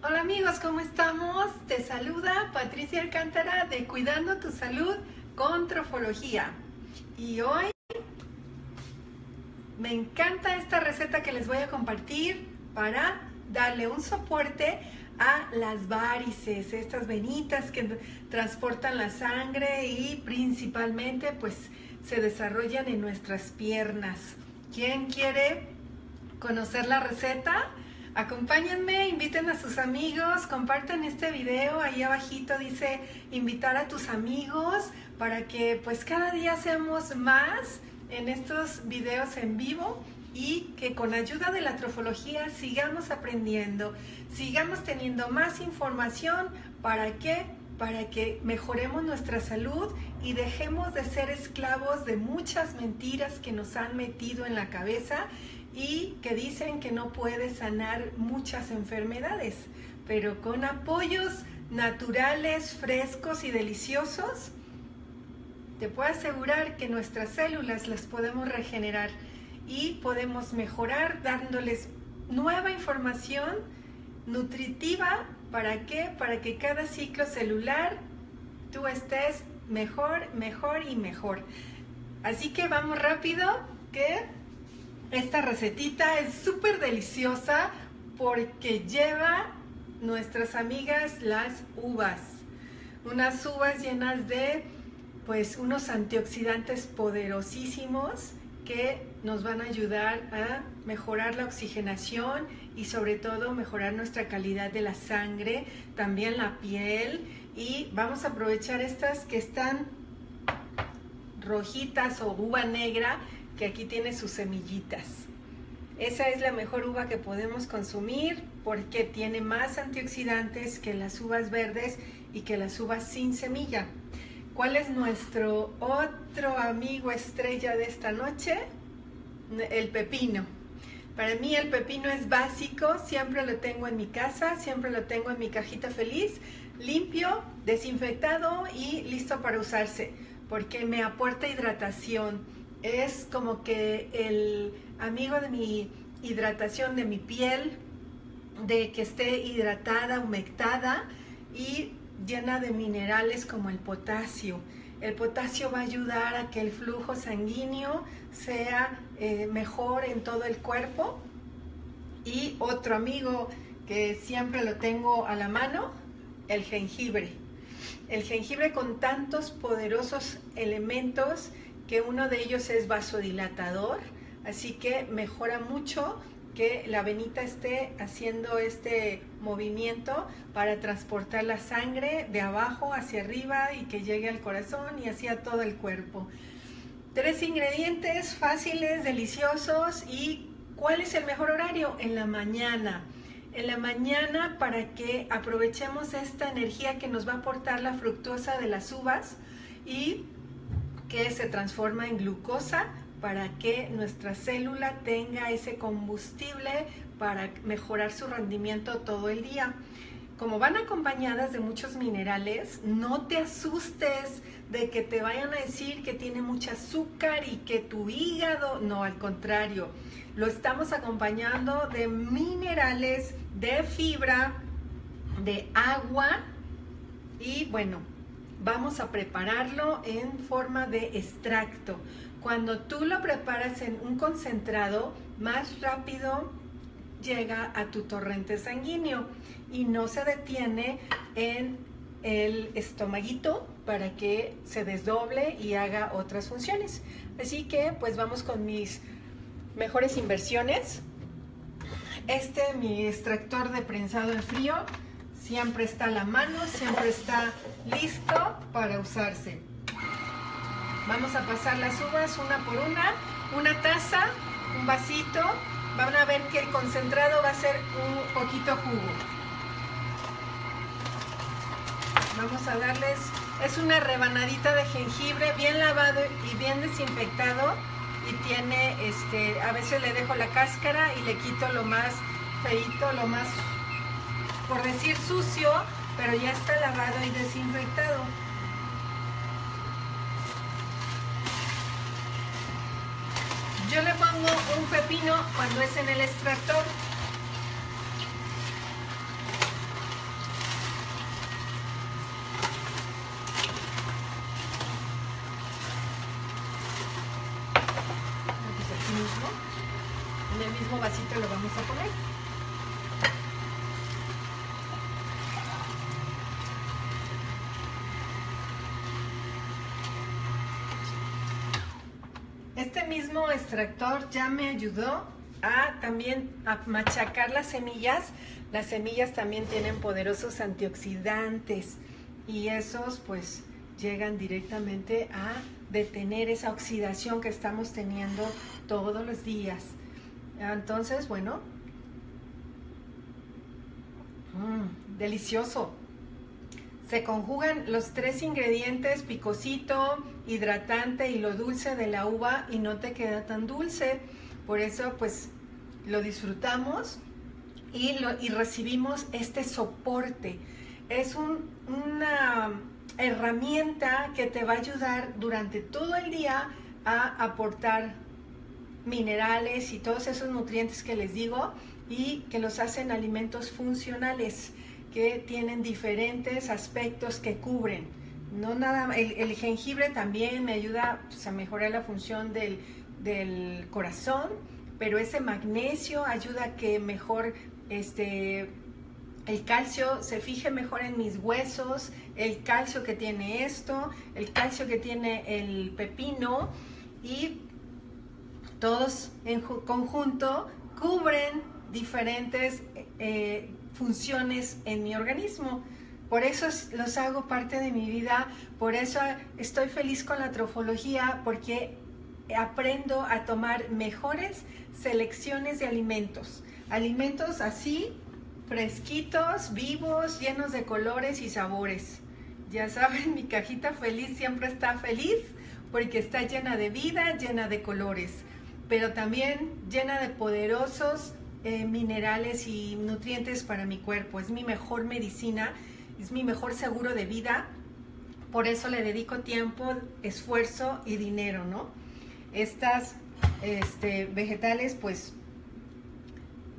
Hola amigos, ¿cómo estamos? Te saluda Patricia Alcántara de Cuidando tu Salud con Trofología. Y hoy me encanta esta receta que les voy a compartir para darle un soporte a las varices, estas venitas que transportan la sangre y principalmente pues se desarrollan en nuestras piernas. ¿Quién quiere conocer la receta? Acompáñenme, inviten a sus amigos, compartan este video, ahí abajito dice invitar a tus amigos para que pues cada día seamos más en estos videos en vivo y que con ayuda de la trofología sigamos aprendiendo, sigamos teniendo más información. Para que para que mejoremos nuestra salud y dejemos de ser esclavos de muchas mentiras que nos han metido en la cabeza y que dicen que no puede sanar muchas enfermedades, pero con apoyos naturales, frescos y deliciosos, te puedo asegurar que nuestras células las podemos regenerar y podemos mejorar dándoles nueva información nutritiva. ¿Para qué? Para que cada ciclo celular tú estés mejor, mejor y mejor. Así que vamos rápido, que esta recetita es súper deliciosa porque lleva nuestras amigas las uvas. Unas uvas llenas de pues unos antioxidantes poderosísimos que nos van a ayudar a mejorar la oxigenación y sobre todo mejorar nuestra calidad de la sangre, también la piel y vamos a aprovechar estas que están rojitas o uva negra que aquí tiene sus semillitas. Esa es la mejor uva que podemos consumir porque tiene más antioxidantes que las uvas verdes y que las uvas sin semilla. ¿Cuál es nuestro otro amigo estrella de esta noche? El pepino. Para mí el pepino es básico, siempre lo tengo en mi casa, siempre lo tengo en mi cajita feliz, limpio, desinfectado y listo para usarse, porque me aporta hidratación es como que el amigo de mi hidratación de mi piel, de que esté hidratada, humectada y llena de minerales como el potasio. El potasio va a ayudar a que el flujo sanguíneo sea eh, mejor en todo el cuerpo. Y otro amigo que siempre lo tengo a la mano, el jengibre. El jengibre con tantos poderosos elementos que uno de ellos es vasodilatador, así que mejora mucho que la venita esté haciendo este movimiento para transportar la sangre de abajo hacia arriba y que llegue al corazón y hacia todo el cuerpo. Tres ingredientes fáciles, deliciosos y ¿cuál es el mejor horario? En la mañana. En la mañana para que aprovechemos esta energía que nos va a aportar la fructosa de las uvas y que se transforma en glucosa para que nuestra célula tenga ese combustible para mejorar su rendimiento todo el día. Como van acompañadas de muchos minerales, no te asustes de que te vayan a decir que tiene mucho azúcar y que tu hígado, no, al contrario, lo estamos acompañando de minerales, de fibra, de agua y bueno, vamos a prepararlo en forma de extracto. Cuando tú lo preparas en un concentrado, más rápido llega a tu torrente sanguíneo y no se detiene en el estomaguito para que se desdoble y haga otras funciones. Así que pues vamos con mis mejores inversiones. Este mi extractor de prensado en frío siempre está a la mano, siempre está listo para usarse. Vamos a pasar las uvas una por una, una taza, un vasito. Van a ver que el concentrado va a ser un poquito jugo. Vamos a darles, es una rebanadita de jengibre bien lavado y bien desinfectado y tiene, este, a veces le dejo la cáscara y le quito lo más feito, lo más por decir sucio, pero ya está lavado y desinfectado. Yo le pongo un pepino cuando es en el extractor. despacito lo vamos a poner. Este mismo extractor ya me ayudó a también a machacar las semillas. Las semillas también tienen poderosos antioxidantes y esos pues llegan directamente a detener esa oxidación que estamos teniendo todos los días. Entonces, bueno, mm, delicioso. Se conjugan los tres ingredientes, picosito, hidratante y lo dulce de la uva y no te queda tan dulce. Por eso, pues, lo disfrutamos y, lo, y recibimos este soporte. Es una herramienta que te va a ayudar durante todo el día a aportar minerales y todos esos nutrientes que les digo y que los hacen alimentos funcionales que tienen diferentes aspectos que cubren. No nada, el, jengibre también me ayuda pues, a mejorar la función del, del, corazón, pero ese magnesio ayuda a que mejor este, el calcio se fije mejor en mis huesos, el calcio que tiene esto, el calcio que tiene el pepino y todos en conjunto cubren diferentes eh, funciones en mi organismo. Por eso los hago parte de mi vida, por eso estoy feliz con la trofología, porque aprendo a tomar mejores selecciones de alimentos. Alimentos así fresquitos, vivos, llenos de colores y sabores. Ya saben, mi cajita feliz siempre está feliz porque está llena de vida, llena de colores, pero también llena de poderosos eh, minerales y nutrientes para mi cuerpo. Es mi mejor medicina, es mi mejor seguro de vida. Por eso le dedico tiempo, esfuerzo y dinero, ¿no? Estas este, vegetales, pues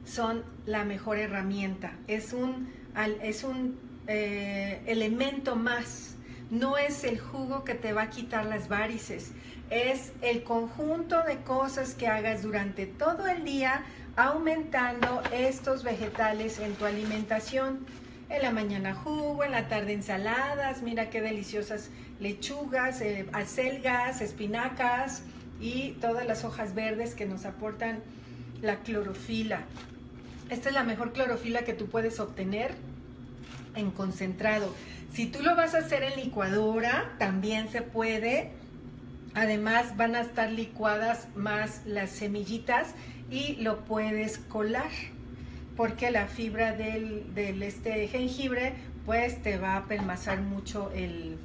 son la mejor herramienta. Es un, es un eh, elemento más. No es el jugo que te va a quitar las varices. Es el conjunto de cosas que hagas durante todo el día aumentando estos vegetales en tu alimentación. En la mañana jugo, en la tarde ensaladas, mira qué deliciosas lechugas, eh, acelgas, espinacas y todas las hojas verdes que nos aportan la clorofila. Esta es la mejor clorofila que tú puedes obtener en concentrado. Si tú lo vas a hacer en licuadora, también se puede. Además van a estar licuadas más las semillitas y lo puedes colar porque la fibra del, este jengibre pues te va a pelmazar mucho el,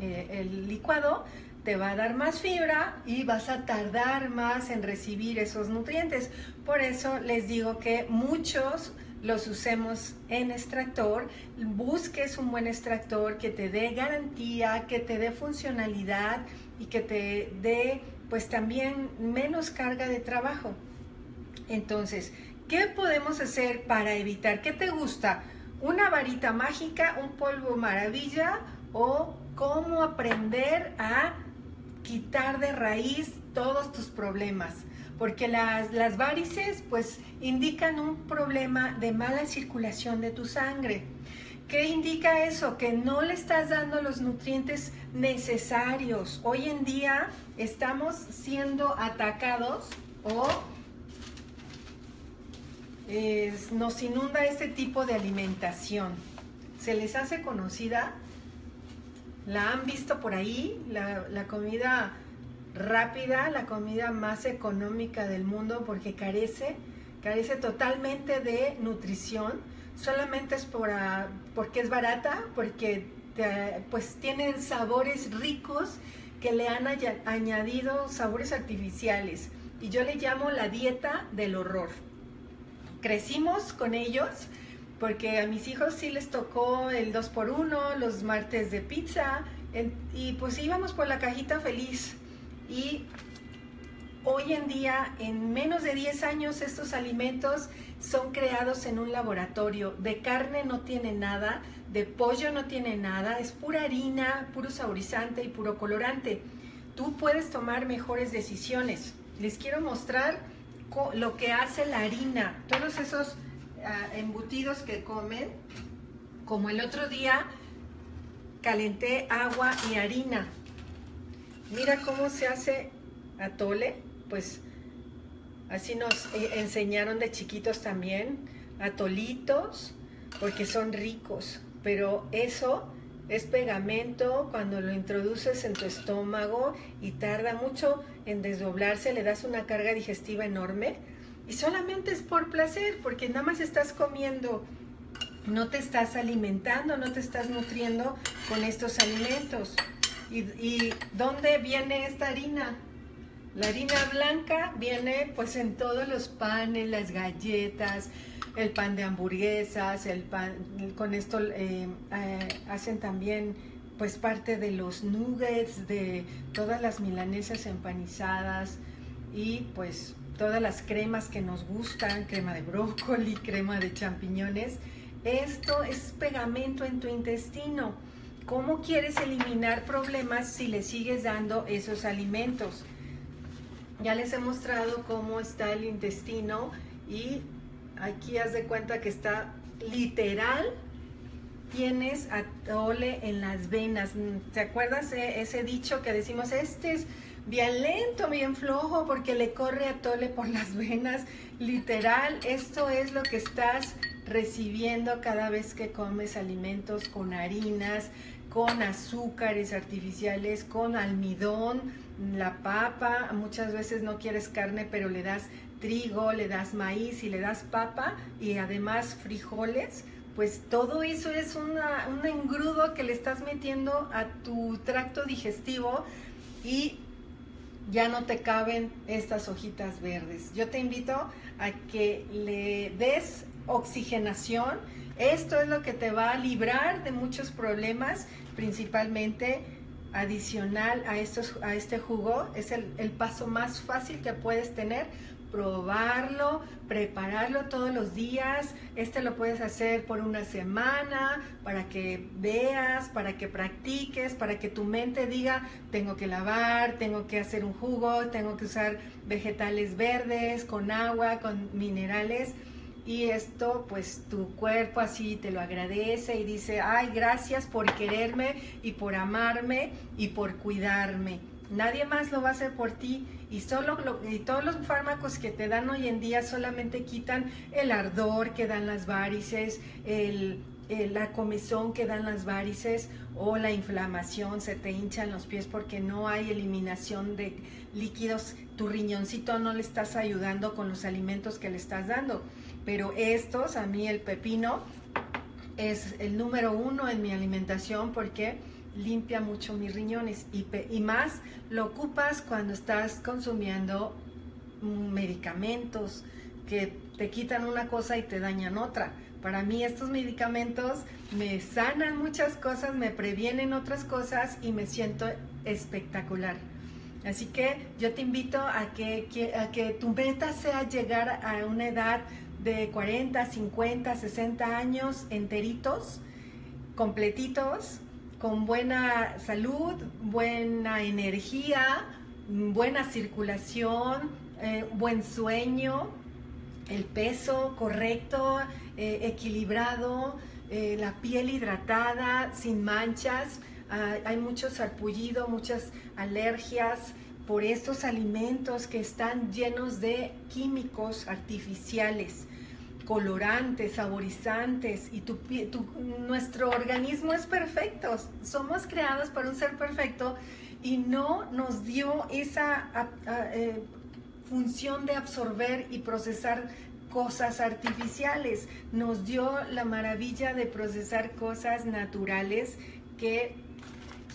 eh, el licuado te va a dar más fibra y vas a tardar más en recibir esos nutrientes. Por eso les digo que muchos los usemos en extractor, busques un buen extractor que te dé garantía, que te dé funcionalidad y que te dé pues también menos carga de trabajo. Entonces, ¿qué podemos hacer para evitar? ¿Qué te gusta? ¿Una varita mágica, un polvo maravilla o cómo aprender a quitar de raíz todos tus problemas, porque las, las varices pues indican un problema de mala circulación de tu sangre. ¿Qué indica eso? Que no le estás dando los nutrientes necesarios. Hoy en día estamos siendo atacados o nos inunda este tipo de alimentación. ¿Se les hace conocida? la han visto por ahí, la, comida rápida, la comida más económica del mundo porque carece, carece totalmente de nutrición, solamente es por, ah, porque es barata, porque pues tienen sabores ricos que le han añadido sabores artificiales y yo le llamo la dieta del horror. Crecimos con ellos, porque a mis hijos sí les tocó el 2 por 1 los martes de pizza, y pues íbamos por la cajita feliz. Y hoy en día, en menos de 10 años, estos alimentos son creados en un laboratorio. De carne no tiene nada, de pollo no tiene nada, es pura harina, puro saborizante y puro colorante. Tú puedes tomar mejores decisiones. Les quiero mostrar lo que hace la harina, todos esos ah, embutidos que comen, como el otro día calenté agua y harina. Mira cómo se hace atole, pues así nos eh, enseñaron de chiquitos también, atolitos, porque son ricos, pero eso es pegamento cuando lo introduces en tu estómago y tarda mucho en desdoblarse, le das una carga digestiva enorme y solamente es por placer, porque nada más estás comiendo, no te estás alimentando, no te estás nutriendo con estos alimentos. ¿Y, y dónde viene esta harina? La harina blanca viene pues en todos los panes, las galletas, el pan de hamburguesas, el pan, con esto eh, eh, hacen también pues parte de los nuggets, de todas las milanesas empanizadas y pues todas las cremas que nos gustan, crema de brócoli, crema de champiñones. Esto es pegamento en tu intestino. ¿Cómo quieres eliminar problemas si le sigues dando esos alimentos? Ya les he mostrado cómo está el intestino y Aquí haz de cuenta que está literal, tienes atole en las venas. ¿Te acuerdas ese dicho que decimos, este es bien lento, bien flojo, porque le corre atole por las venas? Literal, esto es lo que estás recibiendo cada vez que comes alimentos con harinas, con azúcares artificiales, con almidón, la papa, muchas veces no quieres carne, pero le das trigo, le das maíz y le das papa y además frijoles, pues todo eso es una, un engrudo que le estás metiendo a tu tracto digestivo y ya no te caben estas hojitas verdes. Yo te invito a que le des oxigenación. Esto es lo que te va a librar de muchos problemas, principalmente adicional a, estos, a este jugo. Es el, el paso más fácil que puedes tener probarlo, prepararlo todos los días. Este lo puedes hacer por una semana para que veas, para que practiques, para que tu mente diga, tengo que lavar, tengo que hacer un jugo, tengo que usar vegetales verdes con agua, con minerales. Y esto, pues tu cuerpo así te lo agradece y dice, ay, gracias por quererme y por amarme y por cuidarme. Nadie más lo va a hacer por ti y, solo y todos los fármacos que te dan hoy en día solamente quitan el ardor que dan las varices, la comezón que dan las varices o la inflamación, se te hinchan los pies porque no hay eliminación de líquidos, tu riñoncito no le estás ayudando con los alimentos que le estás dando. Pero estos, a mí el pepino es el número uno en mi alimentación porque limpia mucho mis riñones y, más lo ocupas cuando estás consumiendo medicamentos que te quitan una cosa y te dañan otra. Para mí estos medicamentos me sanan muchas cosas, me previenen otras cosas y me siento espectacular. Así que yo te invito a que, a que tu meta sea llegar a una edad de 40, 50, 60 años enteritos, completitos, con buena salud, buena energía, buena circulación, eh, buen sueño, el peso correcto, eh, equilibrado, eh, la piel hidratada, sin manchas. Ah, hay mucho sarpullido, muchas alergias por estos alimentos que están llenos de químicos artificiales colorantes, saborizantes y nuestro organismo es perfecto. Somos creados para un ser perfecto y no nos dio esa eh, función de absorber y procesar cosas artificiales. Nos dio la maravilla de procesar cosas naturales que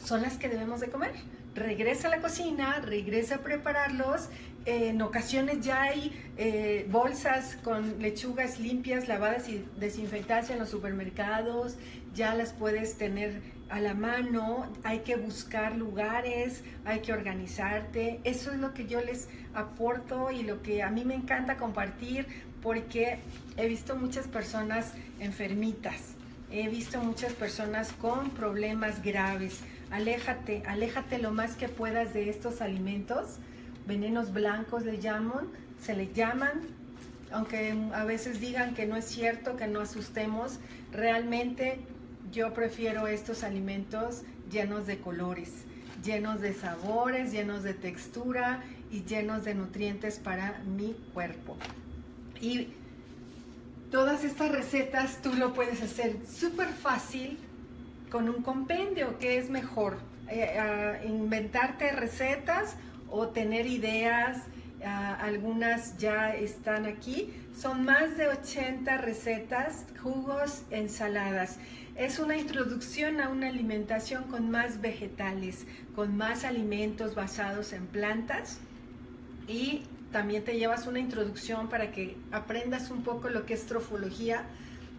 son las que debemos de comer. Regresa a la cocina, regresa a prepararlos en ocasiones ya hay eh, bolsas con lechugas limpias, lavadas y desinfectadas en los supermercados, ya las puedes tener a la mano, hay que buscar lugares, hay que organizarte. Eso es lo que yo les aporto y lo que a mí me encanta compartir porque he visto muchas personas enfermitas, he visto muchas personas con problemas graves. Aléjate, aléjate lo más que puedas de estos alimentos venenos blancos le llaman, se le llaman, aunque a veces digan que no es cierto, que no asustemos, realmente yo prefiero estos alimentos llenos de colores, llenos de sabores, llenos de textura y llenos de nutrientes para mi cuerpo. Y todas estas recetas tú lo puedes hacer súper fácil con un compendio, que es mejor. Eh, inventarte recetas o tener ideas, algunas ya están aquí. Son más de 80 recetas, jugos, ensaladas. Es una introducción a una alimentación con más vegetales, con más alimentos basados en plantas y también te llevas una introducción para que aprendas un poco lo que es trofología,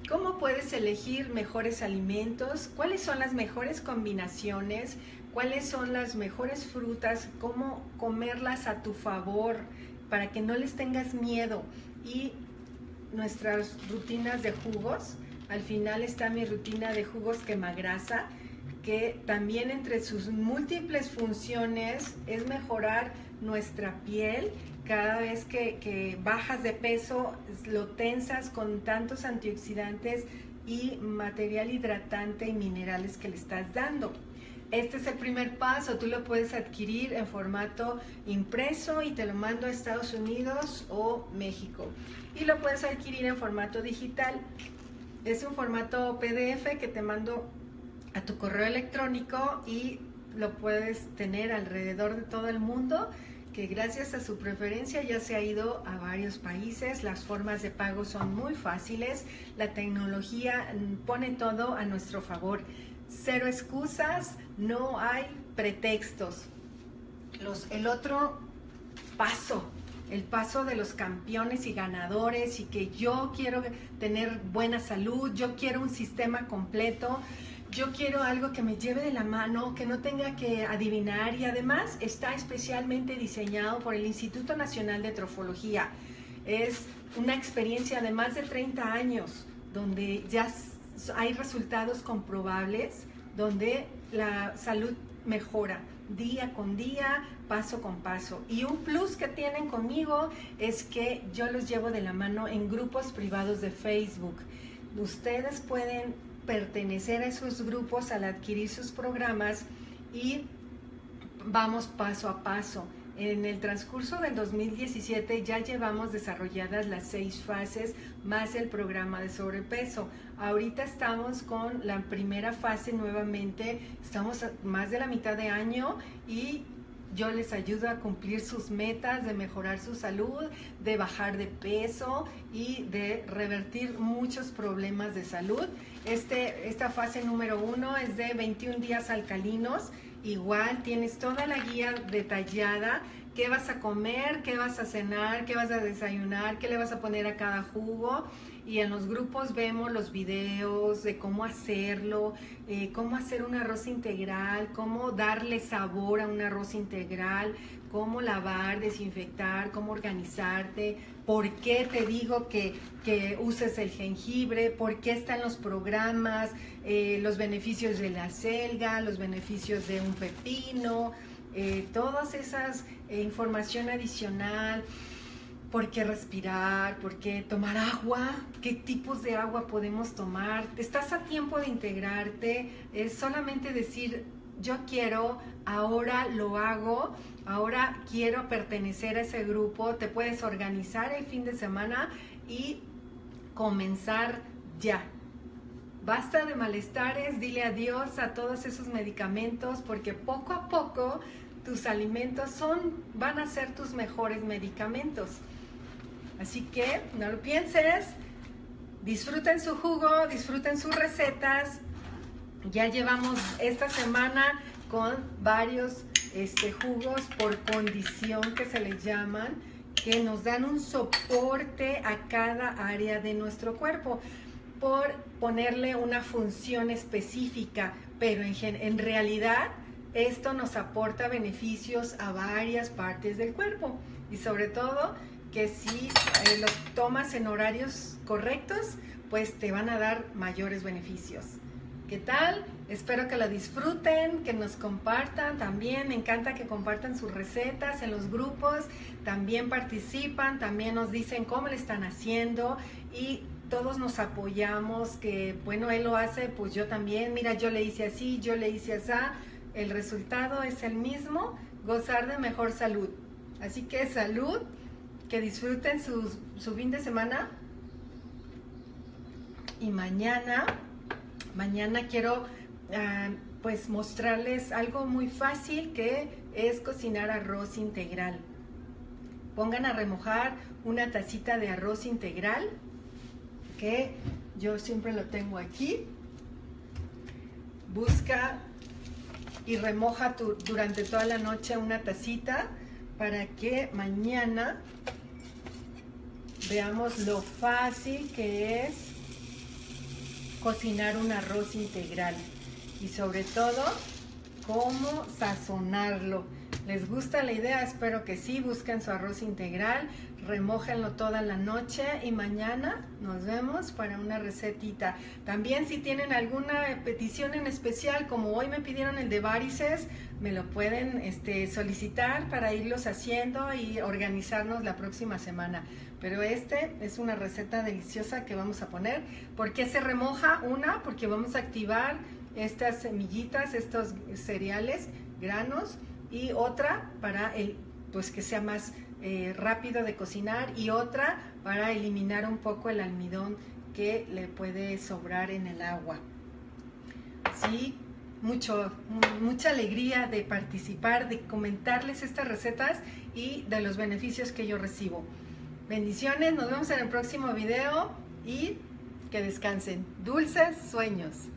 cómo puedes elegir mejores alimentos, cuáles son las mejores combinaciones, cuáles son las mejores frutas, cómo comerlas a tu favor para que no les tengas miedo y nuestras rutinas de jugos. Al final está mi rutina de jugos quemagrasa, que también entre sus múltiples funciones es mejorar nuestra piel. Cada vez que, que bajas de peso, lo tensas con tantos antioxidantes y material hidratante y minerales que le estás dando. Este es el primer paso, tú lo puedes adquirir en formato impreso y te lo mando a Estados Unidos o México. Y lo puedes adquirir en formato digital. Es un formato PDF que te mando a tu correo electrónico y lo puedes tener alrededor de todo el mundo gracias a su preferencia ya se ha ido a varios países, las formas de pago son muy fáciles, la tecnología pone todo a nuestro favor. Cero excusas, no hay pretextos. El otro paso, el paso de los campeones y ganadores y que yo quiero tener buena salud, yo quiero un sistema completo, yo quiero algo que me lleve de la mano, que no tenga que adivinar y además está especialmente diseñado por el Instituto Nacional de Trofología. Es una experiencia de más de 30 años donde ya hay resultados comprobables donde la salud mejora día con día, paso con paso. Y un plus que tienen conmigo es que yo los llevo de la mano en grupos privados de Facebook. Ustedes pueden pertenecer a esos grupos al adquirir sus programas y vamos paso a paso. En el transcurso del 2017 ya llevamos desarrolladas las seis fases más el programa de sobrepeso. Ahorita estamos con la primera fase nuevamente, estamos más de la mitad de año y yo les ayudo a cumplir sus metas de mejorar su salud, de bajar de peso y de revertir muchos problemas de salud. Este, esta fase número uno es de 21 días alcalinos. Igual tienes toda la guía detallada, qué vas a comer, qué vas a cenar, qué vas a desayunar, qué le vas a poner a cada jugo. Y en los grupos vemos los videos de cómo hacerlo, eh, cómo hacer un arroz integral, cómo darle sabor a un arroz integral, cómo lavar, desinfectar, cómo organizarte, por qué te digo que, que uses el jengibre, por qué están los programas, eh, los beneficios de la selga, los beneficios de un pepino, eh, todas esas información adicional, por qué respirar, por qué tomar agua, qué tipos de agua podemos tomar. Estás a tiempo de integrarte, es solamente decir, yo quiero, ahora lo hago, ahora quiero pertenecer a ese grupo, te puedes organizar el fin de semana y comenzar ya. Basta de malestares, dile adiós a todos esos medicamentos porque poco a poco tus alimentos son, van a ser tus mejores medicamentos. Así que no lo pienses, disfruten su jugo, disfruten sus recetas. Ya llevamos esta semana con varios este, jugos por condición que se les llaman, que nos dan un soporte a cada área de nuestro cuerpo por ponerle una función específica, pero en, en realidad esto nos aporta beneficios a varias partes del cuerpo y sobre todo que si eh, los tomas en horarios correctos, pues te van a dar mayores beneficios. ¿Qué tal? Espero que lo disfruten, que nos compartan también. Me encanta que compartan sus recetas en los grupos. También participan, también nos dicen cómo le están haciendo y todos nos apoyamos. Que bueno, él lo hace, pues yo también. Mira, yo le hice así, yo le hice así. El resultado es el mismo, gozar de mejor salud. Así que salud, que disfruten su, fin de semana. Y mañana Mañana quiero ah, pues mostrarles algo muy fácil que es cocinar arroz integral. Pongan a remojar una tacita de arroz integral que yo siempre lo tengo aquí. Busca y remoja durante toda la noche una tacita para que mañana veamos lo fácil que es cocinar un arroz integral y sobre todo cómo sazonarlo. ¿Les gusta la idea? Espero que sí. Busquen su arroz integral, remójenlo toda la noche y mañana nos vemos para una recetita. También si tienen alguna petición en especial, como hoy me pidieron el de varices, me lo pueden este, solicitar para irlos haciendo y organizarnos la próxima semana. Pero este es una receta deliciosa que vamos a poner. ¿Por qué se remoja? Una, porque vamos a activar estas semillitas, estos cereales, granos. Y otra, para el, pues que sea más eh, rápido de cocinar. Y otra, para eliminar un poco el almidón que le puede sobrar en el agua. Sí, mucho, mucha alegría de participar, de comentarles estas recetas y de los beneficios que yo recibo. Bendiciones, nos vemos en el próximo video y que descansen. Dulces sueños.